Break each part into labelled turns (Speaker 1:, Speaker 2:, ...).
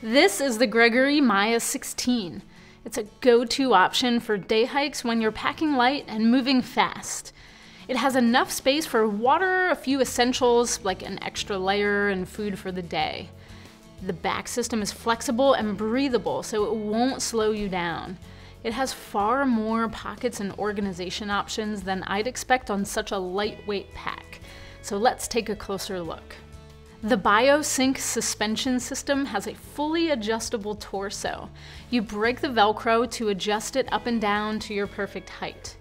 Speaker 1: This is the Gregory Maya 16. It's a go-to option for day hikes when you're packing light and moving fast. It has enough space for water, a few essentials like an extra layer, and food for the day. The back system is flexible and breathable, so it won't slow you down. It has far more pockets and organization options than I'd expect on such a lightweight pack. So let's take a closer look. The BioSync suspension system has a fully adjustable torso. You break the Velcro to adjust it up and down to your perfect height.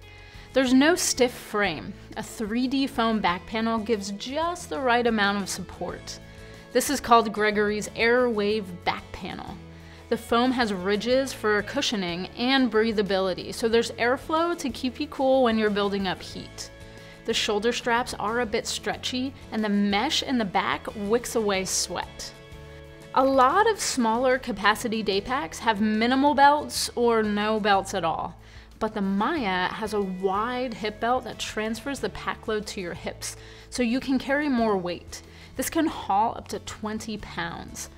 Speaker 1: There's no stiff frame. A 3D foam back panel gives just the right amount of support. This is called Gregory's Airwave back panel. The foam has ridges for cushioning and breathability, so there's airflow to keep you cool when you're building up heat. The shoulder straps are a bit stretchy, and the mesh in the back wicks away sweat. A lot of smaller capacity day packs have minimal belts or no belts at all. But the Maya has a wide hip belt that transfers the pack load to your hips, so you can carry more weight. This can haul up to 20 pounds.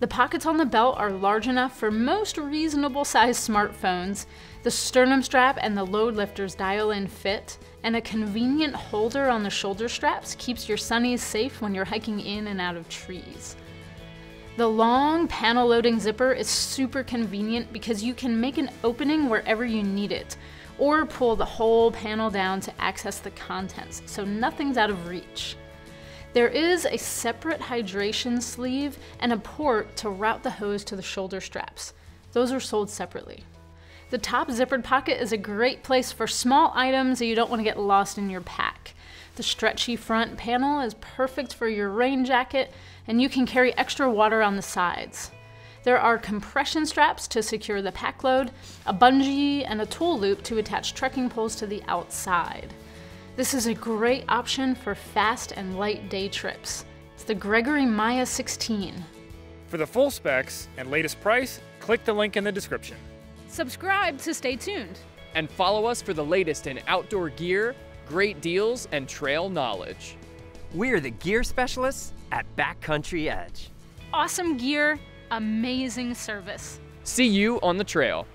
Speaker 1: The pockets on the belt are large enough for most reasonable sized smartphones. The sternum strap and the load lifters dial in fit, and a convenient holder on the shoulder straps keeps your sunnies safe when you're hiking in and out of trees. The long panel loading zipper is super convenient because you can make an opening wherever you need it, or pull the whole panel down to access the contents, so nothing's out of reach. There is a separate hydration sleeve and a port to route the hose to the shoulder straps. Those are sold separately. The top zippered pocket is a great place for small items that you don't want to get lost in your pack. The stretchy front panel is perfect for your rain jacket, and you can carry extra water on the sides. There are compression straps to secure the pack load, a bungee, and a tool loop to attach trekking poles to the outside. This is a great option for fast and light day trips. It's the Gregory Maya 16.
Speaker 2: For the full specs and latest price, click the link in the description.
Speaker 1: Subscribe to stay tuned.
Speaker 3: And follow us for the latest in outdoor gear, great deals, and trail knowledge.
Speaker 4: We're the gear specialists at Backcountry Edge.
Speaker 1: Awesome gear, amazing service.
Speaker 3: See you on the trail.